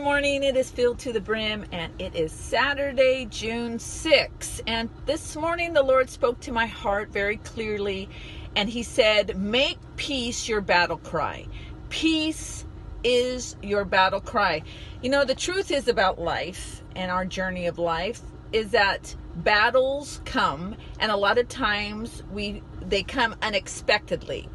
morning. It is filled to the brim, and it is Saturday, June 6th. And this morning, the Lord spoke to my heart very clearly, and He said, Make peace your battle cry. Peace is your battle cry. You know, the truth is about life and our journey of life is that battles come, and a lot of times we they come unexpectedly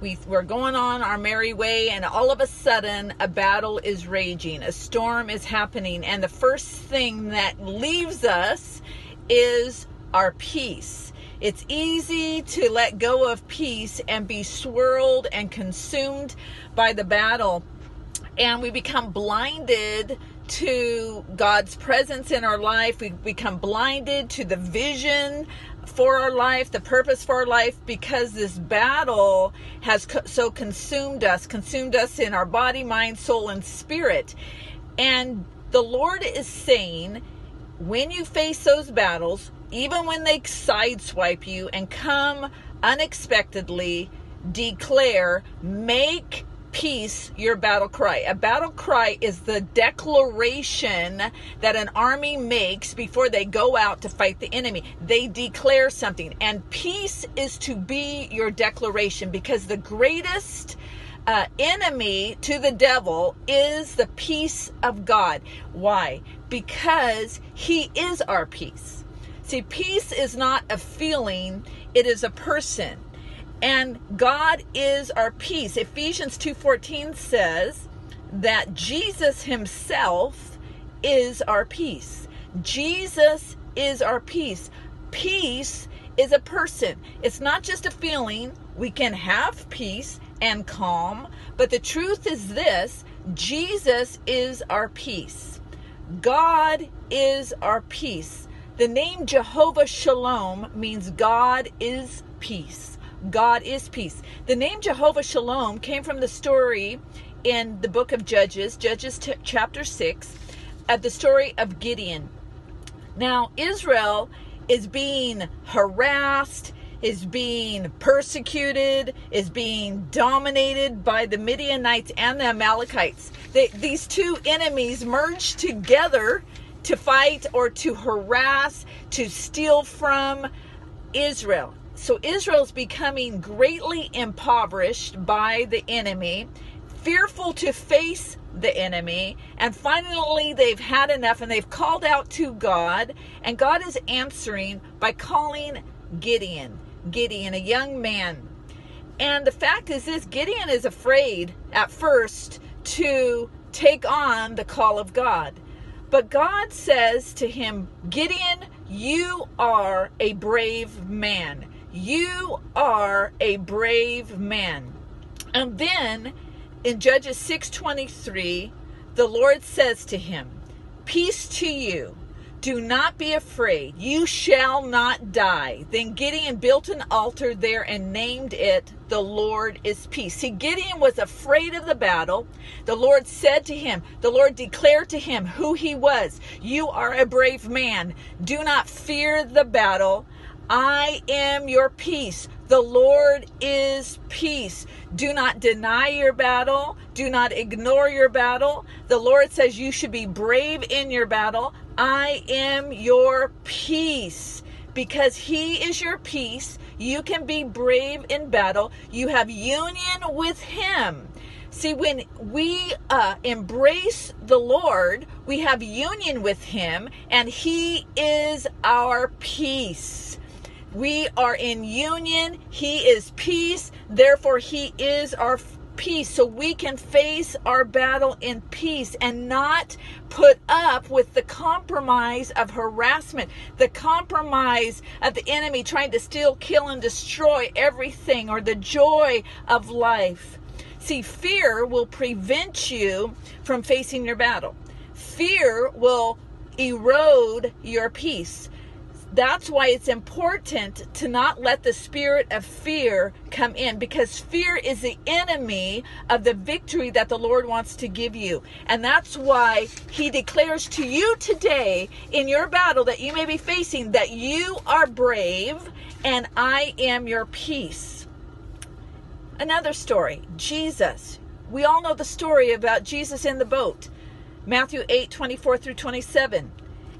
we, we're going on our merry way, and all of a sudden, a battle is raging, a storm is happening, and the first thing that leaves us is our peace. It's easy to let go of peace and be swirled and consumed by the battle, and we become blinded to God's presence in our life. We become blinded to the vision for our life, the purpose for our life, because this battle has co- so consumed us, consumed us in our body, mind, soul, and spirit. And the Lord is saying, when you face those battles, even when they sideswipe you and come unexpectedly, declare, make peace your battle cry. A battle cry is the declaration that an army makes before they go out to fight the enemy. They declare something, and peace is to be your declaration because the greatest uh, enemy to the devil is the peace of God. Why? Because he is our peace. See, peace is not a feeling, it is a person and God is our peace. Ephesians 2:14 says that Jesus himself is our peace. Jesus is our peace. Peace is a person. It's not just a feeling. We can have peace and calm, but the truth is this, Jesus is our peace. God is our peace. The name Jehovah Shalom means God is peace. God is peace. The name Jehovah Shalom came from the story in the book of Judges, Judges t- chapter 6, at the story of Gideon. Now, Israel is being harassed, is being persecuted, is being dominated by the Midianites and the Amalekites. They, these two enemies merged together to fight or to harass, to steal from Israel. So Israel's becoming greatly impoverished by the enemy, fearful to face the enemy, and finally they've had enough and they've called out to God, and God is answering by calling Gideon. Gideon, a young man. And the fact is this Gideon is afraid at first to take on the call of God. But God says to him, Gideon, you are a brave man. You are a brave man. And then in Judges 6:23, the Lord says to him, "Peace to you. Do not be afraid. You shall not die." Then Gideon built an altar there and named it "The Lord is Peace." See, Gideon was afraid of the battle. The Lord said to him, the Lord declared to him who he was. "You are a brave man. Do not fear the battle." I am your peace. The Lord is peace. Do not deny your battle. Do not ignore your battle. The Lord says you should be brave in your battle. I am your peace. Because He is your peace, you can be brave in battle. You have union with Him. See, when we uh, embrace the Lord, we have union with Him, and He is our peace. We are in union. He is peace. Therefore, He is our peace. So we can face our battle in peace and not put up with the compromise of harassment, the compromise of the enemy trying to steal, kill, and destroy everything or the joy of life. See, fear will prevent you from facing your battle. Fear will erode your peace. That's why it's important to not let the spirit of fear come in because fear is the enemy of the victory that the Lord wants to give you. And that's why He declares to you today in your battle that you may be facing that you are brave and I am your peace. Another story Jesus. We all know the story about Jesus in the boat. Matthew 8 24 through 27.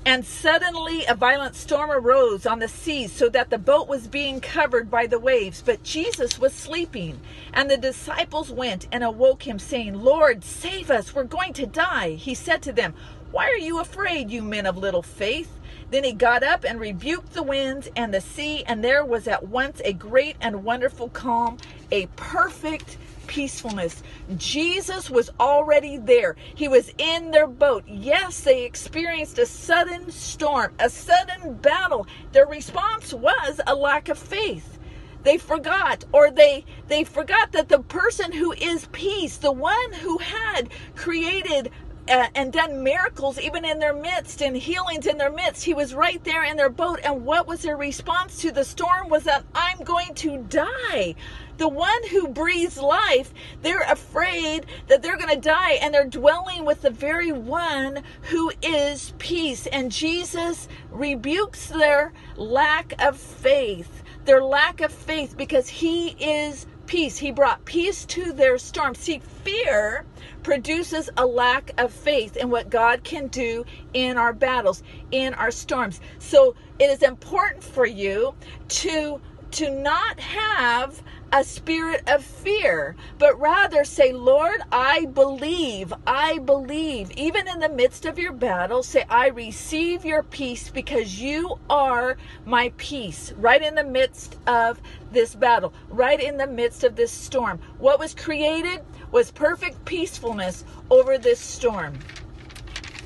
And suddenly a violent storm arose on the sea, so that the boat was being covered by the waves. But Jesus was sleeping. And the disciples went and awoke him, saying, Lord, save us, we're going to die. He said to them, Why are you afraid, you men of little faith? Then he got up and rebuked the winds and the sea, and there was at once a great and wonderful calm, a perfect peacefulness. Jesus was already there. He was in their boat. Yes, they experienced a sudden storm, a sudden battle. Their response was a lack of faith they forgot or they they forgot that the person who is peace the one who had created and done miracles even in their midst and healings in their midst. He was right there in their boat. And what was their response to the storm was that I'm going to die. The one who breathes life, they're afraid that they're going to die and they're dwelling with the very one who is peace. And Jesus rebukes their lack of faith, their lack of faith because he is peace. He brought peace to their storm. See, fear produces a lack of faith in what God can do in our battles, in our storms. So it is important for you to to not have a spirit of fear, but rather say, Lord, I believe, I believe. Even in the midst of your battle, say, I receive your peace because you are my peace. Right in the midst of this battle, right in the midst of this storm. What was created was perfect peacefulness over this storm.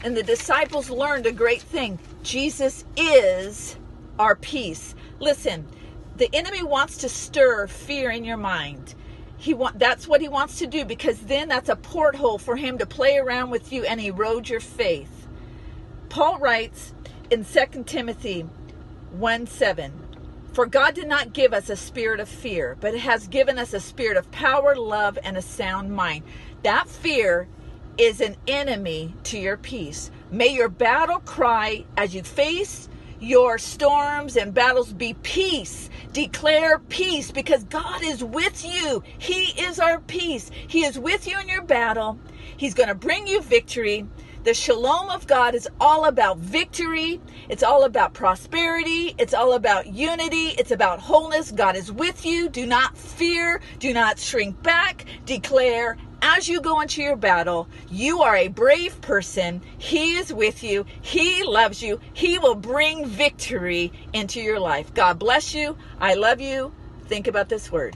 And the disciples learned a great thing Jesus is our peace. Listen, the enemy wants to stir fear in your mind. He want that's what he wants to do because then that's a porthole for him to play around with you and erode your faith. Paul writes in 2 Timothy 1 7, For God did not give us a spirit of fear, but has given us a spirit of power, love, and a sound mind. That fear is an enemy to your peace. May your battle cry as you face your storms and battles be peace. Declare peace because God is with you. He is our peace. He is with you in your battle. He's going to bring you victory. The shalom of God is all about victory. It's all about prosperity. It's all about unity. It's about wholeness. God is with you. Do not fear. Do not shrink back. Declare as you go into your battle, you are a brave person. He is with you. He loves you. He will bring victory into your life. God bless you. I love you. Think about this word.